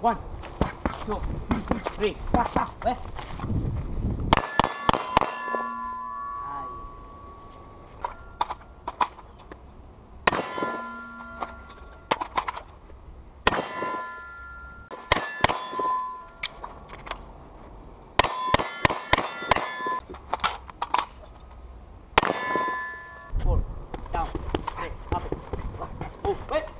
One, two, three. Left. Four, down, three, up, one, two, wait.